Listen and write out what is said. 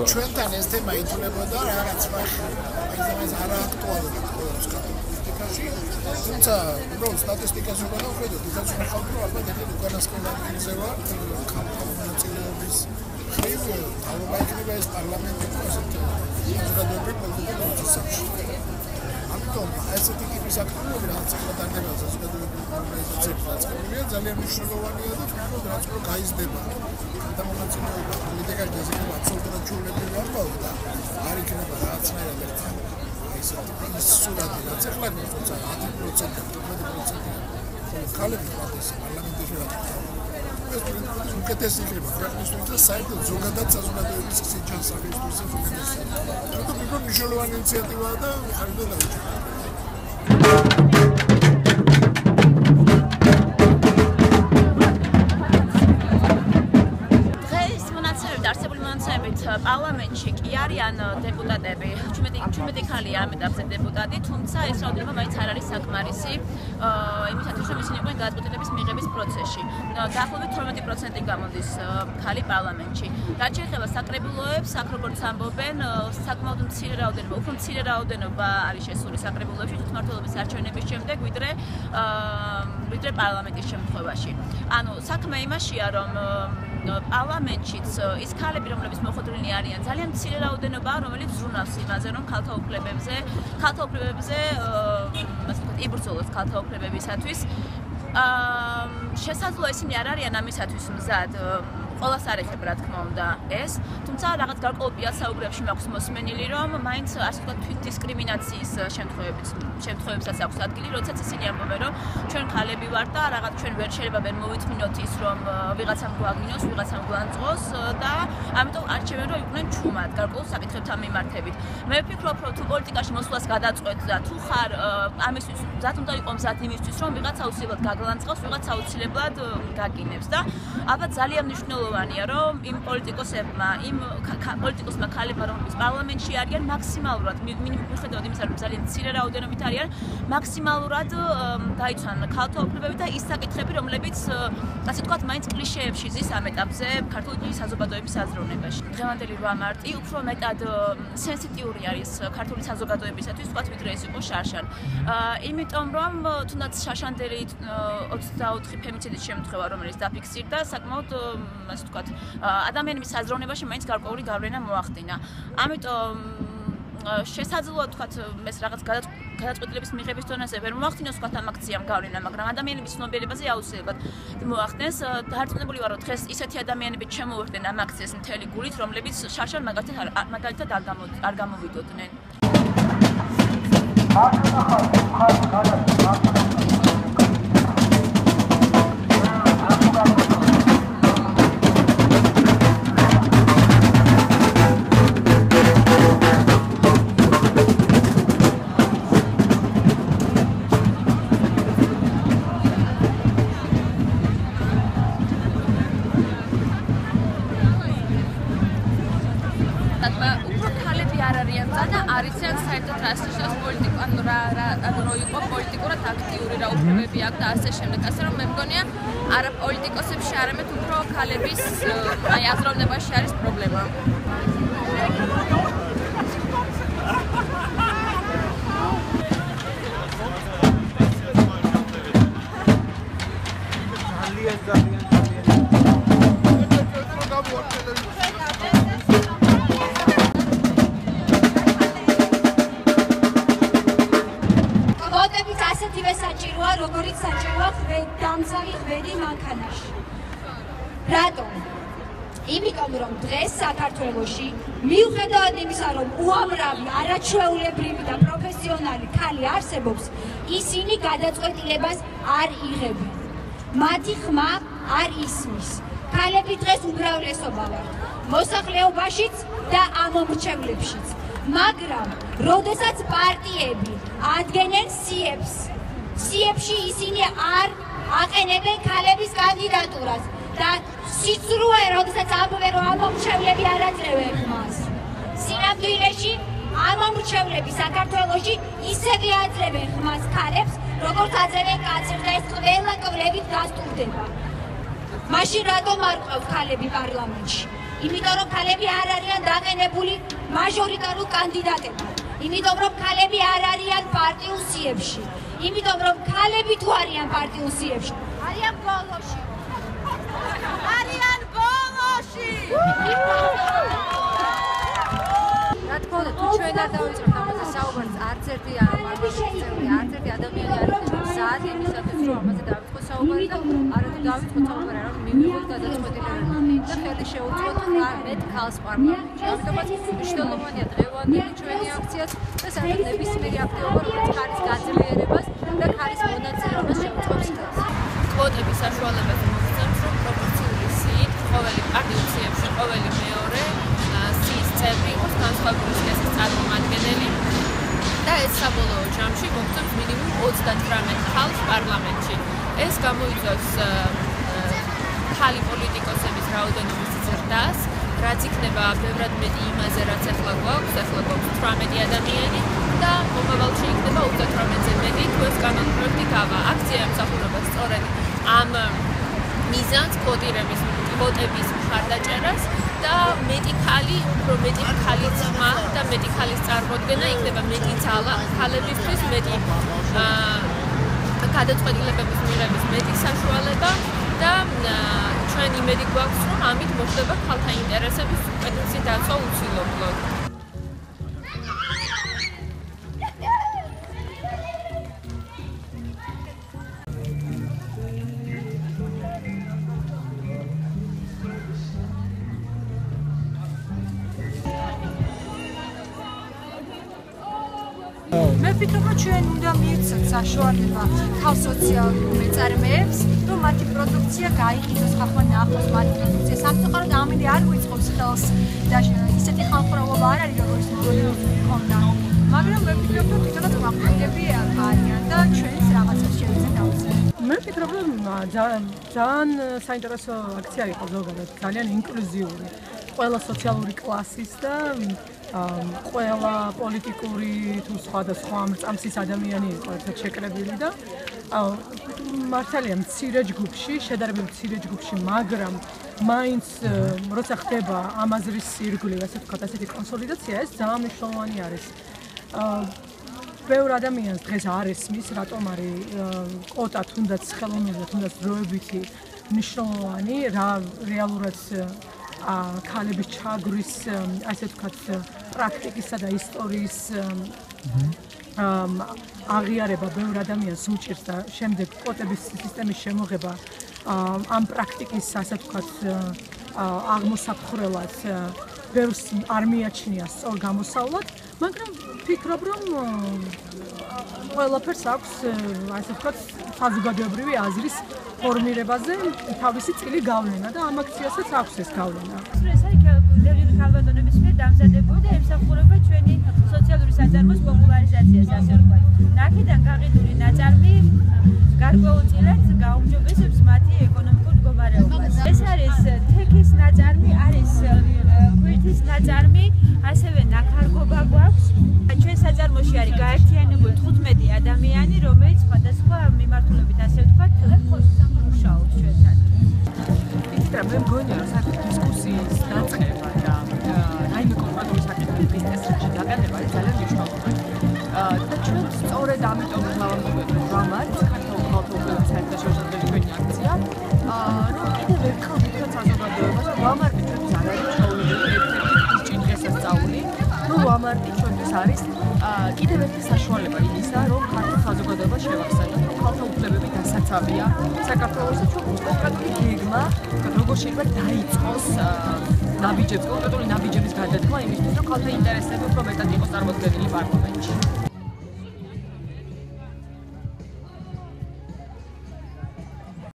თქვა. ჩვენთან ეს თემა ითვლებოდა რაღაც მაგ ეს არა აქტუალურია ყოველთვის პოლიტიკაში. თუმცა უბრალოდ სტატისტიკას რო გადავხედოთ, იქაც ნახავთ რომ ალბათ ეს უკანასკნელი ქალთა მონაწილეობის ხრივ ალბათ იქნება ეს პარლამენტი ასეთ საზოგადოებრივ აქტივობები რაც ხდება საზოგადოებრივ ორგანიზაციებში რაც ხდება ძალიან მნიშვნელოვანია და თვითონ რაც რო გაიზრდება. და მონაწილეობა პოლიტიკაში დასაქმება აბსოლუტურად ჩვეულებრივი ამბავი და არ იქნება რაღაცნაირად ერთხელ ეს ის სურათი რაც ახლა თუმცა 10% 15% ქალები პარტიის პარლამენტში რა ეს უკეთესი იქნება ქვეყნისთვის და საერთოდ ზოგადად საზოგადოების სიჩანსაღისთვის უკეთესი. თუმცა მიგო მნიშვნელოვანი ინიციატივაა და არ უნდა ხალია ამ ეტაპზე დეპუტატი, თუმცა ეს რაოდენობა მაინც არ არის საკმარისი. იმისათვის რომ ისინი იყვნენ გადაწყვეტილების მიღების პროცესში. დაახლოებით 12% გამოდის ხალი პარლამენტში. რაც შეეხება საკრებულოებს, აქ როგორც ამბობენ, საკმაოდ მცირე რაოდენობა, უფრო მცირე რაოდენობა არის შესული საკრებულოებში თვითმმართველობის არჩევნების შემდეგ, ვიდრე ვიდრე პარლამენტის შემთხვევაში. ანუ საქმე იმაშია, რომ პარლამენტშიც ის ქალები, რომლებიც მოხდრილი არიან, ძალიან მცირე რაოდენობაა, რომელიც ზრუნავს იმაზე, რომ ქალთა უფლებებზე, ქალთა უფლებებზე, იბრძოლოს ქალთა უფლებებისათვის. აა შესაძლოა ისინი არ არიან ამისათვის მზად ყოველს არიხებ რა თქმა უნდა ეს. თუმცა რაღაც გარკვეულ პიასაუბრებში მაქვს მოსმენილი რომ მაინც ასე ვთქვათ თვით დისკრიმინაციის შემთხვევებიც შემთხვევებსაც აქვს ადგილი როდესაც ისინი ამბობენ რომ ჩვენ ხალები ვართ და რაღაც ჩვენ ვერ შეიძლება ვერ მოვითმინოთ ის რომ ვიღაცამ გვაგმინოს ვიღაცამ გვანწყოს და ამიტომ არჩევენ რომ იყვნენ ჩუმად გარკვეულ საკითხებთან მიმართებით. მე ვფიქრობ რომ თუ პოლიტიკაში მოსვლას გადაწყვეტ და თუ ხარ ამისთვის მზად უნდა იყო მზად იმისთვის რომ ვიღაცა აუცილებლად გაგლანწყავს ვიღაცა აუცილებლად გაგინებს და ალბათ ძალიან მნიშვნელოვანია მნიშვნელოვანია, რომ იმ პოლიტიკოსებმა, იმ პოლიტიკოსმა ქალებმა, რომლებიც პარლამენტში არიან, მაქსიმალურად მიხედავთ იმისა, რომ ძალიან მცირე რაოდენობით არიან, მაქსიმალურად დაიცვან ქალთა უფლებები და ის საკითხები, რომლებიც, ასე ვთქვათ, მაინც კლიშეებში ზის ამ ეტაპზე ქართული საზოგადოების აზროვნებაში. დღევანდელი 8 მარტი უფრო მეტად სენსიტიური არის ქართული საზოგადოებისათვის, ვთქვათ, ვიდრე ეს იყო შარშან. იმიტომ რომ თუნდაც შაშანდელი 24 ფემიციდის შემთხვევა, რომელიც დაფიქსირდა, საკმაოდ ასე ვთქვათ, ადამიანების საზროვნებაში მაინც გარკვეული გავლენა მოახდინა. ამიტომ შესაძლოა ვთქვათ, ეს რაღაც გადაწყვეტილების მიღების დონეზე ვერ მოახდინოს ვთქვათ ამ აქციამ გავლენა, მაგრამ ადამიანების ცნობიერებაზე აუცილებლად მოახდენს. დაარწმუნებული ვარ, რომ დღეს ისეთი ადამიანები შემოვერდნენ ამ აქციას მთელი გულით, რომლებიც შარშან მაგალითად მაგალითად არ არ გამოვიდოდნენ. ახლა ხარ ხარ ხარ აქვს და ასე შემდეგ. ასე რომ მე მგონია არა პოლიტიკოსებში, არამედ უფრო ქალების აი აზროვნებაში არის პრობლემა. როგორიც საჭიროა დამძარი ხვედი მანქანაში. რატომ? იმიტომ რომ დღეს საქართველოში მიუხედავად იმისა რომ უამრავი არაჩვეულებრივი და პროფესიონალი ქალი არსებობს, ისინი გადაწყვეტილებას არ იღებენ. მათი ხმა არ ისმის. ქალები დღეს უმრავლესობა ვართ. მოსახლეობაშიც და ამომრჩევლებშიც. მაგრამ, როდესაც პარტიები ადგენენ სიებს სიებში ისინი არ აყენებენ ქალების კანდიდატურას და სიცრუე როდესაც ამბობენ რომ ამომრჩევლები არ აძლევენ მას სინამდვილეში ამომრჩევლები საქართველოში ისევე აძლევენ ხმას ქალებს როგორც აძლევენ კაცებს და ეს ყველა კვლევით გასტურდება მაშინ რატომ არ ყავს ქალები პარლამენტში იმიტომ რომ ქალები არ არიან დაყენებული მაჟორიტარულ კანდიდატებად. იმიტომ რომ ქალები არ არიან პარტიულ სიებში. იმიტომ რომ ქალები თუ არიან პარტიულ სიებში, არიან ბოლოში. არიან ბოლოში. რა თქმა უნდა, თუ ჩვენ არ დავიწყებთ ამაზე საუბარს, არც ერთი წარმომადგენელი, არც ერთი ადამიანი არ არის საათი იმისათვის, რომ ამაზე დავიწყოთ საუბარი და არათუ დავიწყოთ საუბარი, რომ მივიღოთ გადაწყვეტილებები და ხელი შეუწყოთ მეტ ქალს პარლამენტში. ამიტომაც მნიშვნელოვანია დღევანდელი ჩვენი აქციაც და საერთოდ ნებისმიერი აქტივობა, რომელიც ხარის ეს გამოიწვევს ხალი პოლიტიკოსების რაოდენობის ზრდას, რაც იქნება ბევრად მეტი იმაზე, რაც ახლა გვაქვს, ახლა გვაქვს 18 ადამიანი და მომავალში იქნება 38-ზე მეტი, თუ ეს კანონპროექტი გავა. აქცია ემსახურება სწორედ ამ მიზანს კვოტირების კვოტების მხარდაჭერას და მეტი ხალი, უფრო მეტი ხალი ძმა და მეტი ხალის წარმოქმნა იქნება მეტი ძალა ხალებისთვის მეტი აა გადაწყვეტილებების მიღების მეტი საშუალება და ჩვენ იმედი გვაქვს რომ ამით მოხდება ხალხთა ინტერესების უკეთესი დაცვა უცილობლად. მე ვფიქრობ, ჩვენ უნდა მივცეთ საშუალება ხალ სოციალურ მეწარმეებს, რომ მათი პროდუქცია გაიყიდოს ხალხმა ნახოს მათი პროდუქცია. სამწუხაროდ ამინდი არ გვიწყობს ხელს და ისეთი ხალხურობა არ არის, როგორც მოგონდა. მაგრამ მე ვფიქრობ, რომ თვითონაც მაყურებელი არიან და ჩვენს რაღაცას შეიძლება დავწერთ. მე ვფიქრობ, რომ ძალიან ძალიან საინტერესო აქცია იყო ზოგადად, ძალიან ინკლუზიური. ყველა სოციალური კლასის და ყველა პოლიტიკური თუ სხვადასხვა მრწამსის ადამიანი იყო ერთად შეკრებილი და მართალია მცირე ჯგუფში, შედარებით მცირე ჯგუფში, მაგრამ მაინც როცა ხდება ამაზრის ირგვლივ, ასე ვთქვათ, ასეთი კონსოლიდაცია, ეს ძალიან მნიშვნელოვანი არის. ბევრ ადამიანს დღეს არ ესმის, რატომ არის კოტა თუნდაც ხელოვნური, თუნდაც დროებითი მნიშვნელოვანი, რა რეალურად ქალების ჩაგვრის ასე ვთქვათ პრაქტიკისა და ისტორიის აღიარება ბევრ ადამიანს უჭირს და შემდეგ კოტების სისტემის შემოღება ამ პრაქტიკის ასე ვთქვათ აღმოსაფხრელად ბევრს არ მიაჩნია სწორ გამოსავლად, მაგრამ ვფიქრობ რომ ყველაფერს აქვს ასე ვთქვათ საზოგადოებრივი აზრის ფორმირებაზე თავისი წილი გავლენა და ამ აქციასაც აქვს ეს გავლენა. დამზადებული და ემსახურება ჩვენი სოციალური საწარმოს პოპულარიზაციას, ასე ვთქვათ. ნაკიდან გაყიდული ნაწარმი გარკვეულწილად გაუმჯობესებს მათი ეკონომიკურ მდგომარეობას. ეს არის თექის ნაწარმი, არის გვერდის ნაწარმი, ასევე ნაქარგობა ჩვენ სწორედ ამიტომ რომ ამ საქართველოს ხალხურ საერთაშორისო ჩვენი აქცია, რომ კიდევ ერთხელ ვიქოთ საზოგადოებას, რომ ვამართ ჩვენ ძალიან ჩვეულებრივი ერთ-ერთი ჭინჭესასწაული, რომ ვამართ ჩვენთვის არის კიდევ ერთი საშუალება იმისა, რომ ქართულ საზოგადოებას შევახსენოთ, რომ ქალთა უფლებები დასაცავია საქართველოს ჩვენ კონკრეტული გეგმა, როგორ შეიძლება დაიწყოს ნაბიჯებს, კონკრეტული ნაბიჯების გადადგმა იმისთვის, რომ ქალთა ინტერესები უფრო მეტად იყოს წარმოქმნილი პარტია